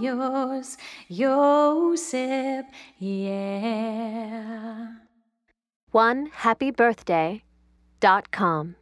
yours, Joseph, yeah. One happy birthday dot com.